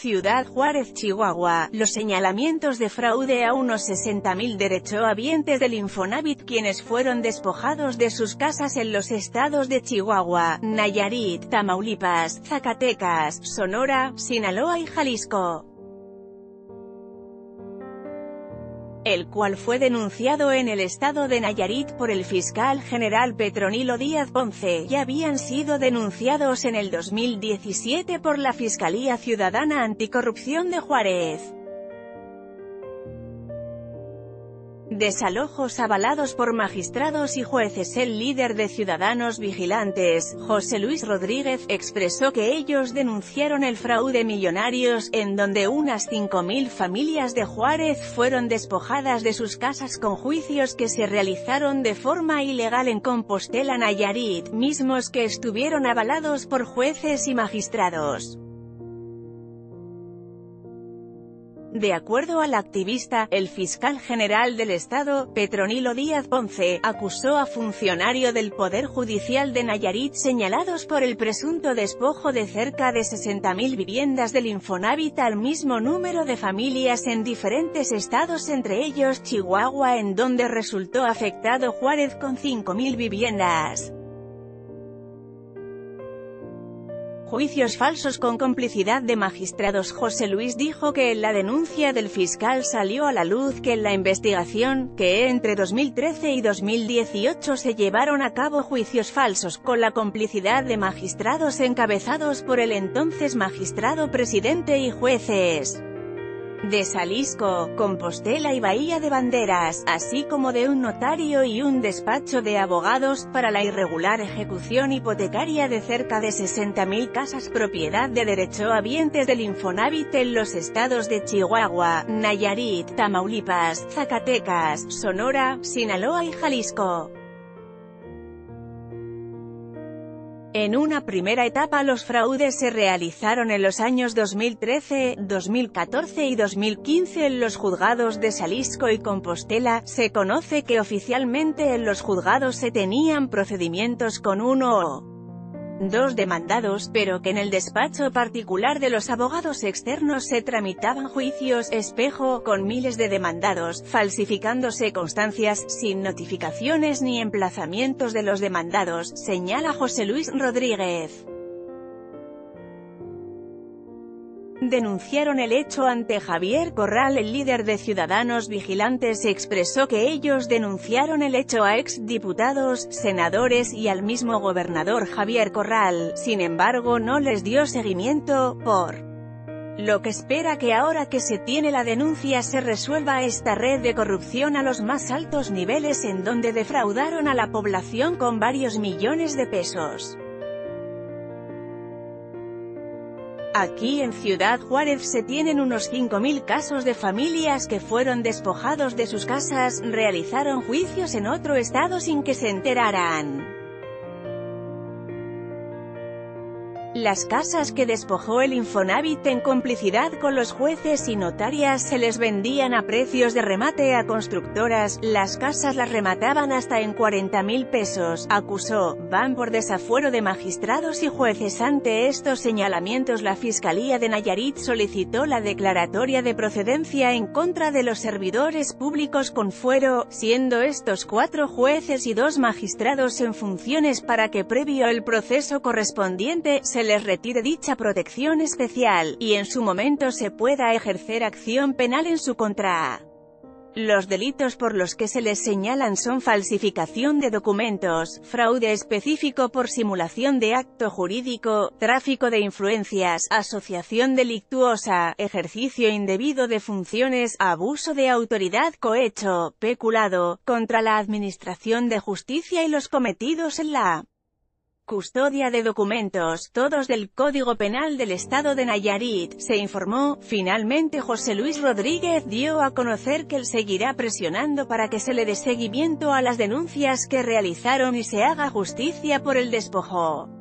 Ciudad Juárez, Chihuahua, los señalamientos de fraude a unos 60.000 derechohabientes del Infonavit quienes fueron despojados de sus casas en los estados de Chihuahua, Nayarit, Tamaulipas, Zacatecas, Sonora, Sinaloa y Jalisco. El cual fue denunciado en el estado de Nayarit por el fiscal general Petronilo Díaz Ponce, y habían sido denunciados en el 2017 por la Fiscalía Ciudadana Anticorrupción de Juárez. Desalojos avalados por magistrados y jueces El líder de Ciudadanos Vigilantes, José Luis Rodríguez, expresó que ellos denunciaron el fraude millonarios, en donde unas 5.000 familias de Juárez fueron despojadas de sus casas con juicios que se realizaron de forma ilegal en Compostela Nayarit, mismos que estuvieron avalados por jueces y magistrados. De acuerdo al activista, el fiscal general del Estado, Petronilo Díaz Ponce, acusó a funcionario del Poder Judicial de Nayarit señalados por el presunto despojo de cerca de 60.000 viviendas del Infonavit al mismo número de familias en diferentes estados entre ellos Chihuahua en donde resultó afectado Juárez con 5.000 viviendas. Juicios falsos con complicidad de magistrados. José Luis dijo que en la denuncia del fiscal salió a la luz que en la investigación, que entre 2013 y 2018 se llevaron a cabo juicios falsos con la complicidad de magistrados encabezados por el entonces magistrado presidente y jueces de Salisco, Compostela y Bahía de Banderas, así como de un notario y un despacho de abogados, para la irregular ejecución hipotecaria de cerca de 60.000 casas propiedad de derechohabientes del Infonavit en los estados de Chihuahua, Nayarit, Tamaulipas, Zacatecas, Sonora, Sinaloa y Jalisco. En una primera etapa los fraudes se realizaron en los años 2013, 2014 y 2015 en los juzgados de Salisco y Compostela. Se conoce que oficialmente en los juzgados se tenían procedimientos con uno o dos demandados, pero que en el despacho particular de los abogados externos se tramitaban juicios espejo, con miles de demandados, falsificándose constancias, sin notificaciones ni emplazamientos de los demandados, señala José Luis Rodríguez. Denunciaron el hecho ante Javier Corral el líder de Ciudadanos Vigilantes expresó que ellos denunciaron el hecho a exdiputados, senadores y al mismo gobernador Javier Corral, sin embargo no les dio seguimiento, por lo que espera que ahora que se tiene la denuncia se resuelva esta red de corrupción a los más altos niveles en donde defraudaron a la población con varios millones de pesos. Aquí en Ciudad Juárez se tienen unos 5.000 casos de familias que fueron despojados de sus casas, realizaron juicios en otro estado sin que se enteraran. Las casas que despojó el Infonavit en complicidad con los jueces y notarias se les vendían a precios de remate a constructoras, las casas las remataban hasta en 40 mil pesos, acusó, van por desafuero de magistrados y jueces. Ante estos señalamientos la Fiscalía de Nayarit solicitó la declaratoria de procedencia en contra de los servidores públicos con fuero, siendo estos cuatro jueces y dos magistrados en funciones para que previo al proceso correspondiente, se les retire dicha protección especial, y en su momento se pueda ejercer acción penal en su contra. Los delitos por los que se les señalan son falsificación de documentos, fraude específico por simulación de acto jurídico, tráfico de influencias, asociación delictuosa, ejercicio indebido de funciones, abuso de autoridad cohecho, peculado, contra la administración de justicia y los cometidos en la custodia de documentos, todos del Código Penal del Estado de Nayarit, se informó, finalmente José Luis Rodríguez dio a conocer que él seguirá presionando para que se le dé seguimiento a las denuncias que realizaron y se haga justicia por el despojo.